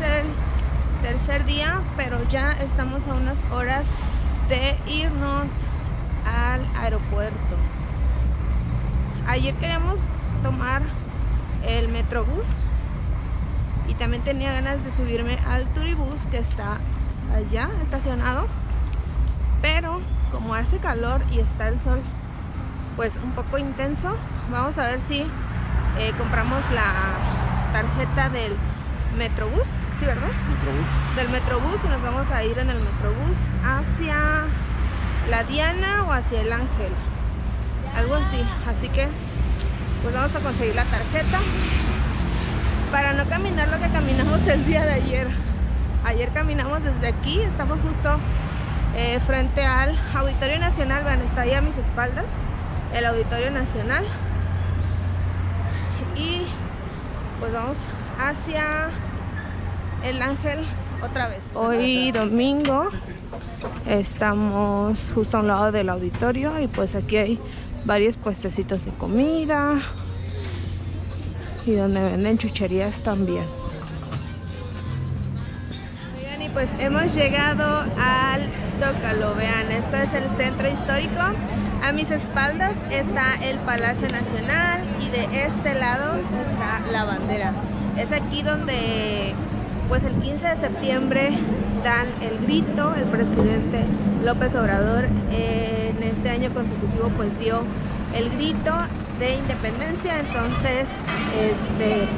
el tercer día, pero ya estamos a unas horas de irnos al aeropuerto. Ayer queríamos tomar el Metrobús y también tenía ganas de subirme al Turibús que está allá estacionado, pero como hace calor y está el sol pues un poco intenso, vamos a ver si eh, compramos la tarjeta del Metrobús, ¿sí verdad? Metrobús. Del Metrobús y nos vamos a ir en el Metrobús hacia la Diana o hacia el Ángel, algo así, así que pues vamos a conseguir la tarjeta para no caminar lo que caminamos el día de ayer. Ayer caminamos desde aquí, estamos justo eh, frente al Auditorio Nacional, vean, está ahí a mis espaldas, el Auditorio Nacional. Y pues vamos hacia el Ángel otra vez. Hoy domingo estamos justo a un lado del auditorio y pues aquí hay varios puestecitos de comida y donde venden chucherías también. Y pues hemos llegado al Zócalo, vean, esto es el centro histórico. A mis espaldas está el Palacio Nacional y de este lado está la bandera. Es aquí donde pues el 15 de septiembre dan el grito, el presidente López Obrador en este año consecutivo pues dio el grito de independencia, entonces este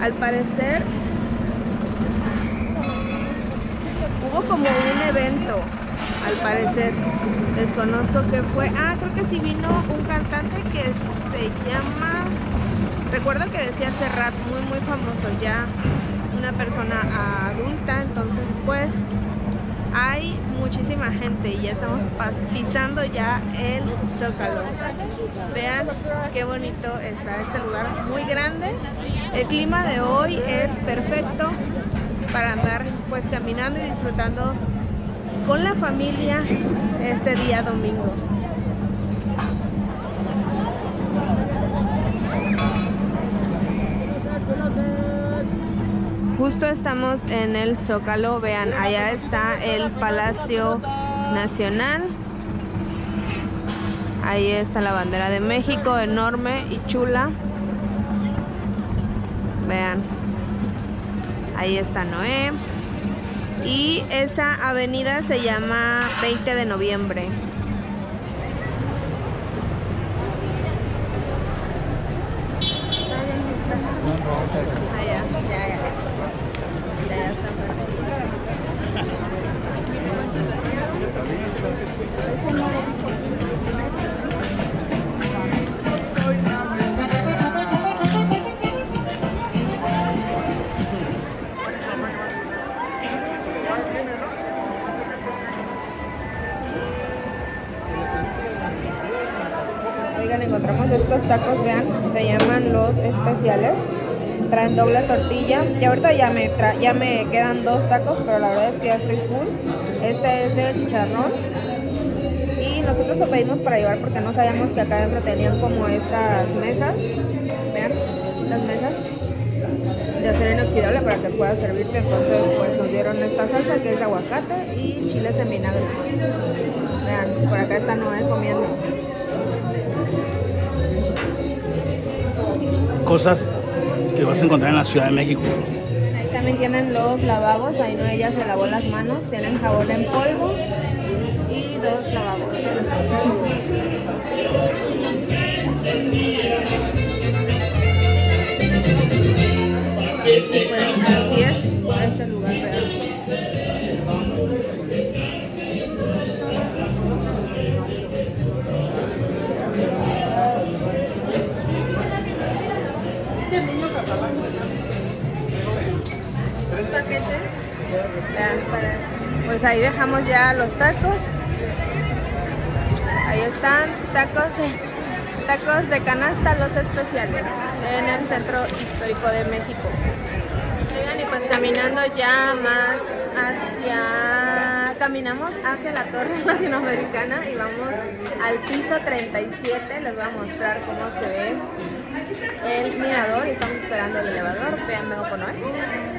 al parecer hubo como un evento, al parecer, desconozco qué fue, ah creo que sí vino un cantante que se llama, recuerdo que decía Serrat, muy muy famoso ya, una persona adulta, entonces pues hay muchísima gente y ya estamos pisando ya el Zócalo. Vean qué bonito está este lugar, muy grande. El clima de hoy es perfecto para andar pues caminando y disfrutando con la familia este día domingo. Justo estamos en el Zócalo, vean, allá está el Palacio Nacional. Ahí está la bandera de México, enorme y chula. Vean, ahí está Noé. Y esa avenida se llama 20 de noviembre. Tacos, se llaman los especiales. Traen doble tortilla. Y ahorita ya me, tra- ya me quedan dos tacos, pero la verdad es que ya estoy full. Este es de chicharrón. Y nosotros lo pedimos para llevar porque no sabíamos que acá adentro tenían como estas mesas. Vean, las mesas de acero inoxidable para que pueda servirte. Entonces, pues nos dieron esta salsa que es de aguacate y chiles en vinagre. Vean, por acá está Noé comiendo. Cosas que vas a encontrar en la Ciudad de México. Ahí también tienen los lavabos, ahí no ella se lavó las manos, tienen jabón en polvo y dos lavabos. Y pues así es este lugar. Pues ahí dejamos ya los tacos. Ahí están, tacos de, tacos de canasta, los especiales, en el Centro Histórico de México. Oigan, y pues caminando ya más hacia... Caminamos hacia la Torre Latinoamericana y vamos al piso 37. Les voy a mostrar cómo se ve el mirador estamos esperando el elevador. Vengo con Noé.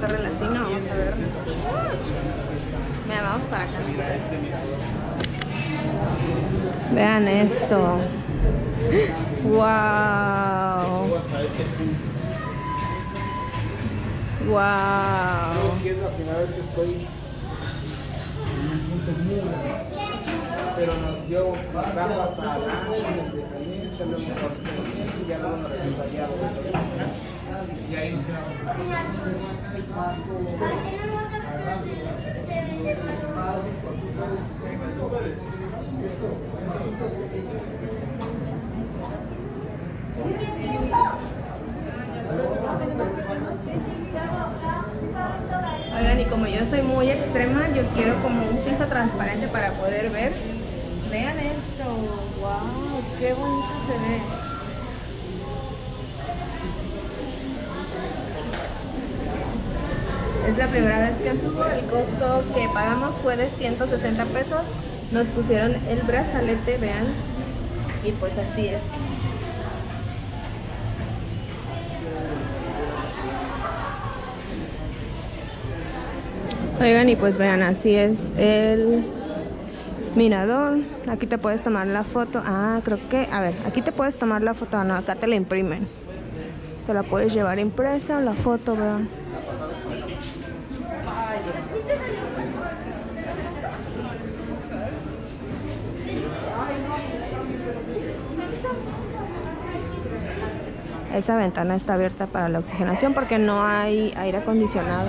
Torre Latino. Vamos a ver. Mira, vamos para acá. Vean esto. Wow. Wow. Es la primera vez que estoy pero nos dio bajando hasta la y ya luego nos regresó allá a los- y ahí nos quedamos. Oigan, y como yo soy muy extrema, yo quiero como un piso transparente para poder ver. Vean esto, wow, qué bonito se ve. Es la primera vez que subo, el costo que pagamos fue de 160 pesos. Nos pusieron el brazalete, vean, y pues así es. Oigan, y pues vean, así es el mirador. Aquí te puedes tomar la foto. Ah, creo que, a ver, aquí te puedes tomar la foto. Ah, No, acá te la imprimen. Te la puedes llevar impresa, la foto, vean. Esa ventana está abierta para la oxigenación porque no hay aire acondicionado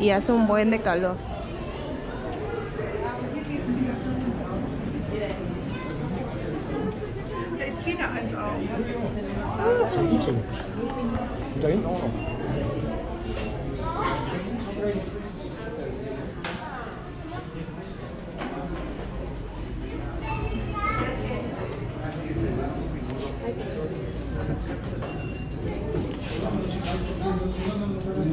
y hace un buen de calor.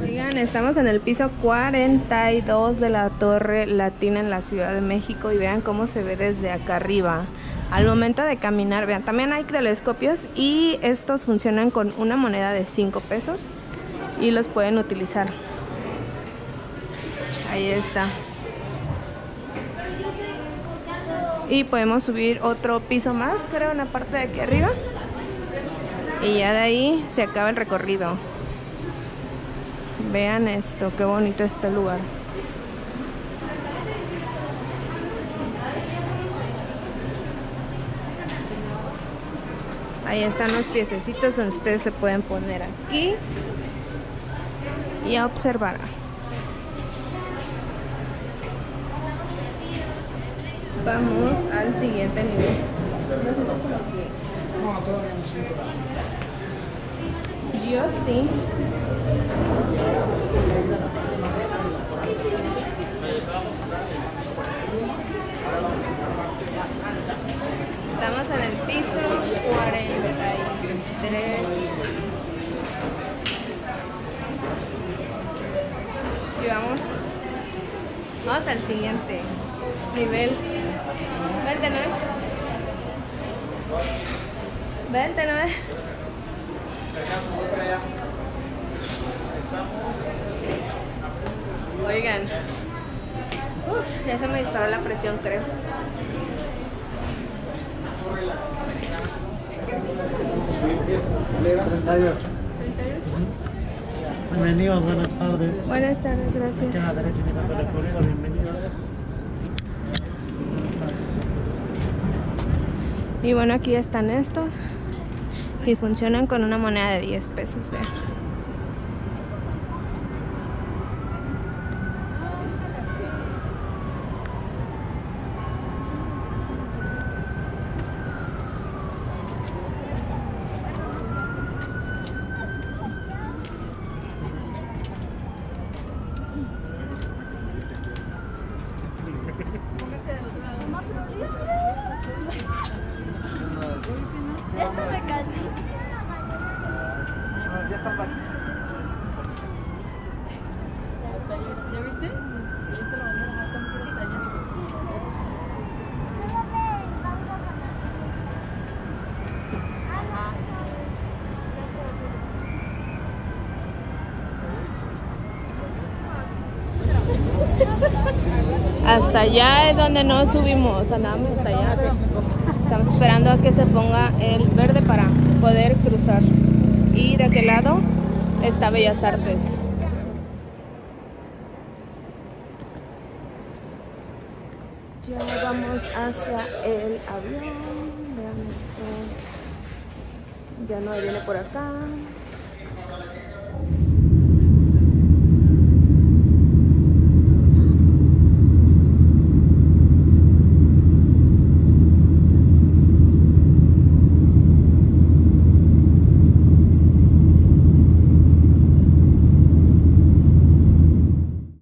Oigan, estamos en el piso 42 de la Torre Latina en la Ciudad de México y vean cómo se ve desde acá arriba. Al momento de caminar, vean, también hay telescopios y estos funcionan con una moneda de 5 pesos y los pueden utilizar. Ahí está. Y podemos subir otro piso más, creo, en la parte de aquí arriba. Y ya de ahí se acaba el recorrido. Vean esto, qué bonito este lugar. Ahí están los piececitos donde ustedes se pueden poner aquí y a observar. Vamos al siguiente nivel. Yo sí. Estamos en el piso 43. Y vamos, vamos al siguiente nivel. Vente, Noé. Vente, Noé. Oigan. Uf, ya se me disparó la presión, creo. Bienvenidos, buenas tardes. Buenas tardes, a gracias. la derecha bienvenidos. Y bueno, aquí están estos. Y funcionan con una moneda de 10 pesos, vean. Hasta allá es donde no subimos, andamos hasta allá. Estamos esperando a que se ponga el verde para poder cruzar. Y de aquel lado está Bellas Artes. Ya vamos hacia el avión. Vean esto. Ya no viene por acá.